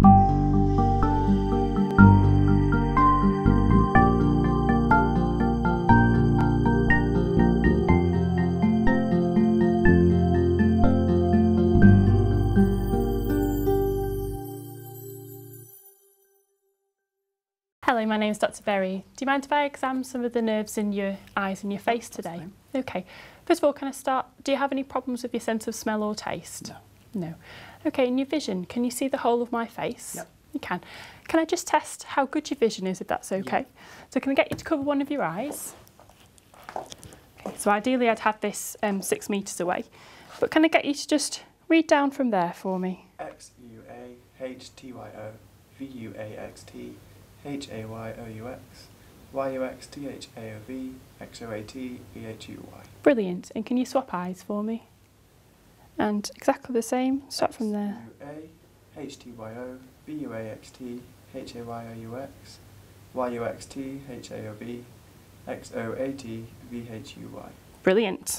Hello, my name is Dr Berry. Do you mind if I examine some of the nerves in your eyes and your face today? Okay. First of all, can I start? Do you have any problems with your sense of smell or taste? No. No. Okay, in your vision, can you see the whole of my face? Yep. You can. Can I just test how good your vision is, if that's okay? So can I get you to cover one of your eyes? Okay, so ideally I'd have this um, six metres away. But can I get you to just read down from there for me? X U A H T Y O V U A X T H A Y O U X Y U X T H A O V X O A T V H U Y. Brilliant. And can you swap eyes for me? And exactly the same, start from there. U A H T Y O V U A X T H A Y O U X Y U X T H A O V X O A T V H U Y. Brilliant.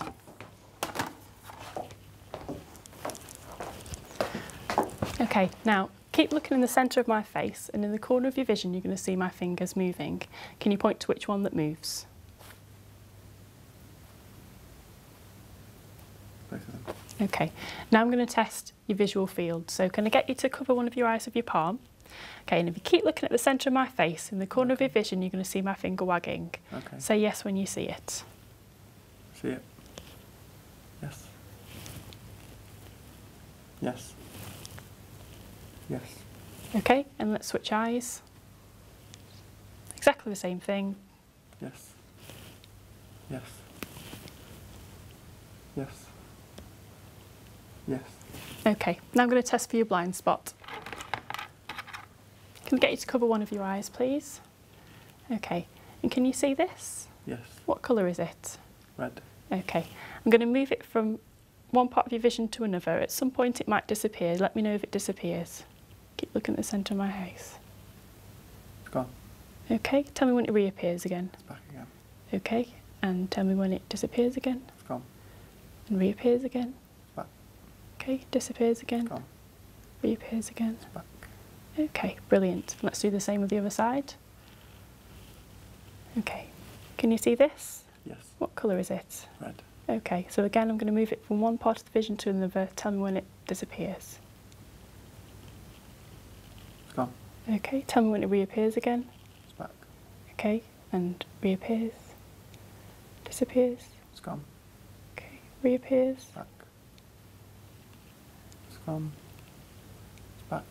Okay, now keep looking in the centre of my face and in the corner of your vision you're going to see my fingers moving. Can you point to which one that moves? Both of them. Okay, now I'm going to test your visual field. So can I get you to cover one of your eyes with your palm? Okay, and if you keep looking at the centre of my face, in the corner of your vision you're going to see my finger wagging. Okay. Say yes when you see it. See it? Yes. Yes. Yes. Okay, and let's switch eyes. Exactly the same thing. Yes. Yes. Yes. Yes. Okay, now I'm going to test for your blind spot. Can I get you to cover one of your eyes, please? Okay, and can you see this? Yes. What colour is it? Red. Okay, I'm going to move it from one part of your vision to another. At some point it might disappear. Let me know if it disappears. Keep looking at the centre of my face. It's gone. Okay, tell me when it reappears again. It's back again. Okay, and tell me when it disappears again It's gone. and reappears again. Okay, disappears again, gone. reappears again. It's back. Okay, brilliant. Let's do the same with the other side. Okay, can you see this? Yes. What colour is it? Red. Okay, so again I'm going to move it from one part of the vision to another. Tell me when it disappears. It's gone. Okay, tell me when it reappears again. It's back. Okay, and reappears. Disappears. It's gone. Okay, reappears. Back. Gone. It's back.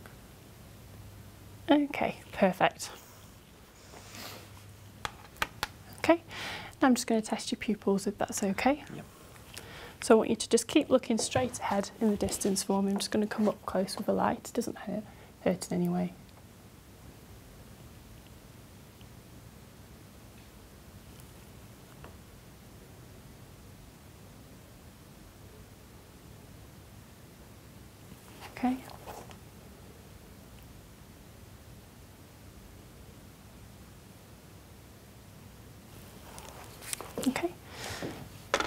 Okay, perfect. Okay, now I'm just going to test your pupils if that's okay. Yep. So I want you to just keep looking straight ahead in the distance for me. I'm just going to come up close with a light. It doesn't hurt, hurt in any way. Okay. Okay.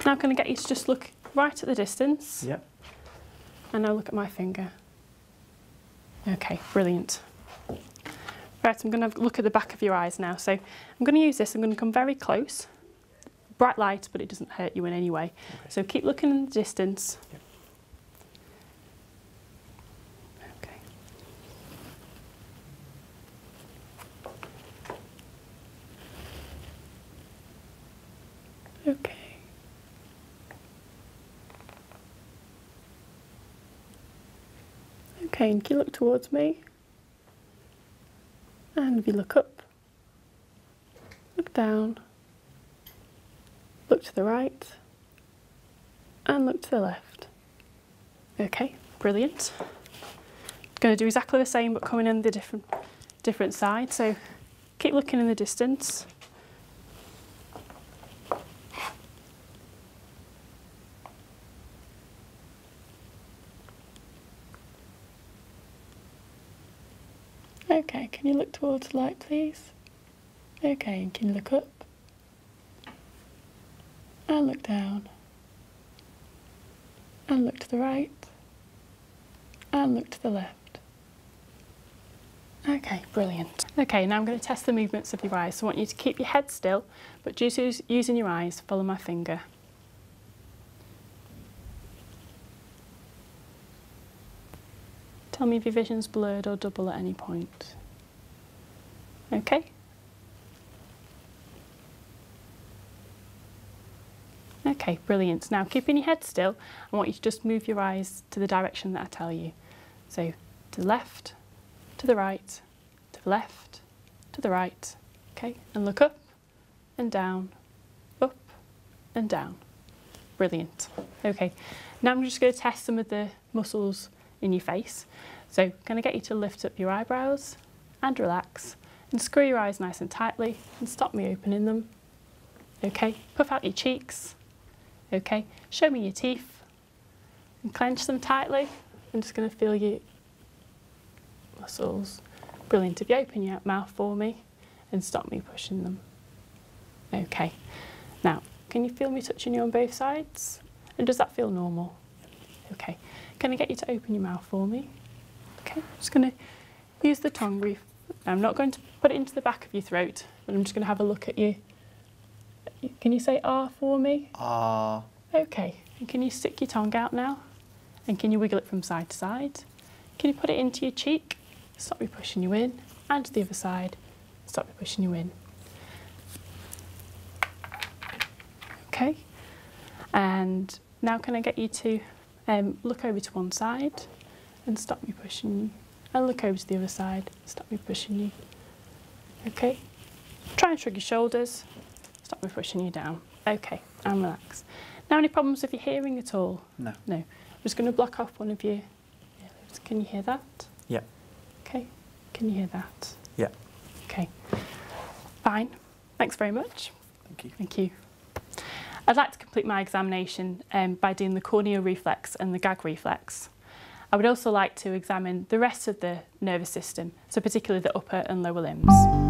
Now I'm going to get you to just look right at the distance Yep. and now look at my finger. Okay, brilliant. Right, I'm going to look at the back of your eyes now. So I'm going to use this, I'm going to come very close. Bright light, but it doesn't hurt you in any way. Okay. So keep looking in the distance. Yep. Okay. Okay. And can you look towards me? And if you look up, look down, look to the right, and look to the left. Okay, brilliant. Going to do exactly the same, but coming in the different different side. So keep looking in the distance. Okay, can you look towards the light, please? Okay, can you look up? And look down. And look to the right. And look to the left. Okay, brilliant. Okay, now I'm going to test the movements of your eyes. So I want you to keep your head still, but just use, using your eyes, follow my finger. Tell me if your vision's blurred or double at any point. Okay? Okay, brilliant. Now, keeping your head still, I want you to just move your eyes to the direction that I tell you. So, to the left, to the right, to the left, to the right. Okay, and look up and down, up and down. Brilliant. Okay, now I'm just going to test some of the muscles in your face. So, I'm going to get you to lift up your eyebrows and relax and screw your eyes nice and tightly and stop me opening them. Okay, puff out your cheeks Okay, show me your teeth and clench them tightly. I'm just going to feel your muscles. Brilliant. If you open your mouth for me and stop me pushing them. Okay. Now, can you feel me touching you on both sides? And does that feel normal? Okay. Can I get you to open your mouth for me? Okay. I'm just going to use the tongue reef. I'm not going to put it into the back of your throat, but I'm just going to have a look at you can you say R for me? R. Okay. And can you stick your tongue out now? And can you wiggle it from side to side? Can you put it into your cheek? Stop me pushing you in. And to the other side. Stop me pushing you in. Okay. And now can I get you to um, look over to one side and stop me pushing you. And look over to the other side, stop me pushing you. Okay. Try and shrug your shoulders stop me pushing you down. Okay, and relax. Now, any problems with your hearing at all? No. No. I'm just going to block off one of your earlobes. Can you hear that? Yeah. Okay. Can you hear that? Yeah. Okay. Fine. Thanks very much. Thank you. Thank you. I'd like to complete my examination um, by doing the corneal reflex and the gag reflex. I would also like to examine the rest of the nervous system, so particularly the upper and lower limbs.